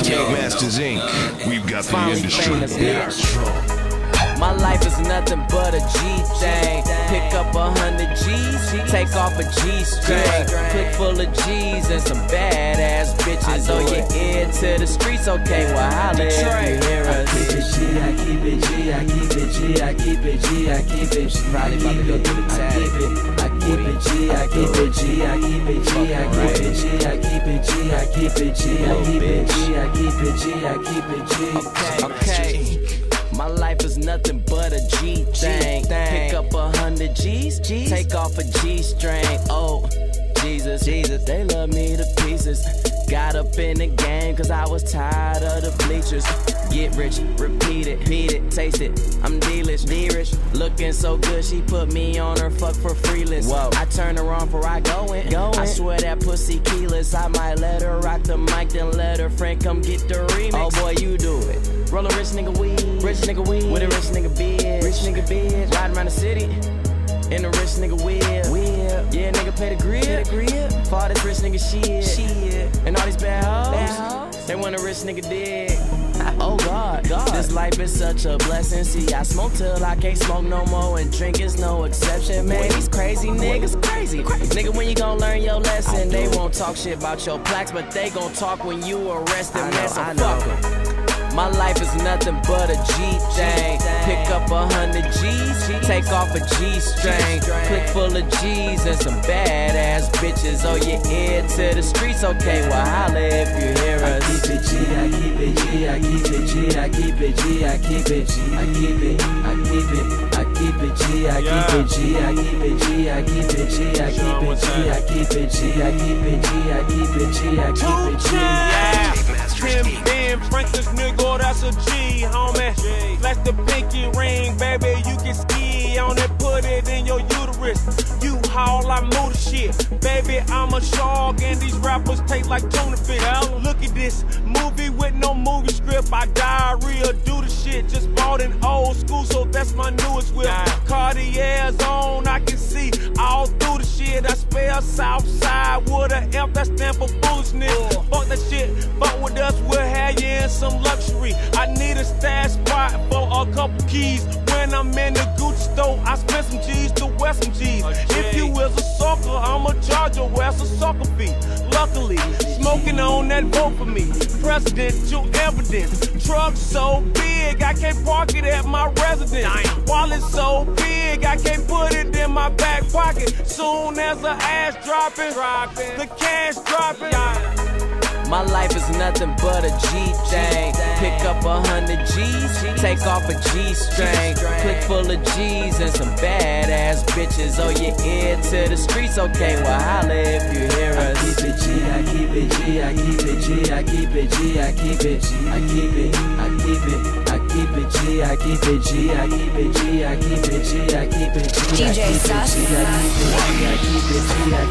Cake Masters Inc. We've got the industry. My life is nothing but a G thing. Take off a G string. Click full of G's and some badass bitches. Oh, you ear to the streets, okay? Well, holla if you hear us. I keep us. it G, I keep it G, I keep it G, I keep it G, I keep it G. Probably about to go through the I tag. keep it, I keep it G, I keep it G, I keep it G, I keep it G, I keep it G, I keep it G, I keep it G, I keep it G, I keep it G. Okay. My life is nothing but a G thing. Pick up a hundred G's, take off a G string. Oh, Jesus, Jesus, they love me to pieces. Got up in the game cause I was tired of the bleachers. Get rich, repeat it, beat it, taste it. I'm delish, delish. Looking so good, she put me on her fuck for free list. Whoa. I turn her on for I go in. I swear that pussy keyless. I might let her rock the mic, then let her friend come get the remix. Oh boy, you do it. Roll a rich nigga weed, rich nigga weed, with a rich nigga bitch, rich nigga bitch, riding around the city. In the rich nigga whip, whip. Yeah, nigga pay the grip, pay the grip. For all this rich nigga shit, shit. And all these bad hoes, they want a rich nigga dick. Oh God, God, this life is such a blessing. See, I smoke till I can't smoke no more, and drink is no exception. Man, these crazy niggas crazy. Nigga, when you gon' learn your lesson? They won't talk shit about your plaques, but they gon' talk when you arrest them. Man, so fuck 'em. My life is nothing but a G thing. Pick up a hundred G's, take off a G string. Click full of G's and some badass bitches. Oh, you ear to the streets, okay? Well, holla if you hear us. I keep it G, I keep it G, I keep it G, I keep it G, I keep it G, I keep it, I keep it, I keep it G, I keep it G, I keep it G, I keep it G, I keep it G, I keep it G, I keep it G, I keep it G, I keep it G. Yeah. Tim Ben Franklin's nigga, that's a G, homie. Flash the pinky ring, baby, you can ski on it, put it in your uterus. You haul, I move the shit. Baby, I'm a shark, and these rappers taste like tuna fish. Look at this movie with no movie script. I diarrhea, do the shit. Just bought an old school, so that's my newest whip. Cartier's shit. I spell Southside with a F that stand for foolishness. Fuck that shit, fuck with us, we'll have you in some luxury. I need a stash spot for a couple keys. When I'm in the Gucci store, I spend some G's to wear some G's. If you is a sucker, I'ma charge your ass a sucker fee. Luckily, smoking on that vote for me. Presidential evidence. Truck so big, I can't park it at my residence. Wallet so big, I can't put it in my back pocket. Soon as the ass dropping, the cash dropping. My life is nothing but a G thing. Pick up a hundred G's, take off a G string. Click full of G's and some badass bitches. Oh, you ear to the streets, okay? Well, holla if you hear I us. keep it G, I keep it G, I keep it G, I keep it G, I keep it G, I keep it, I keep it, I keep it G, I keep it I keep it G, I keep it G, I keep it G, I DJ keep it Sus. G, I keep it G, I keep it G, I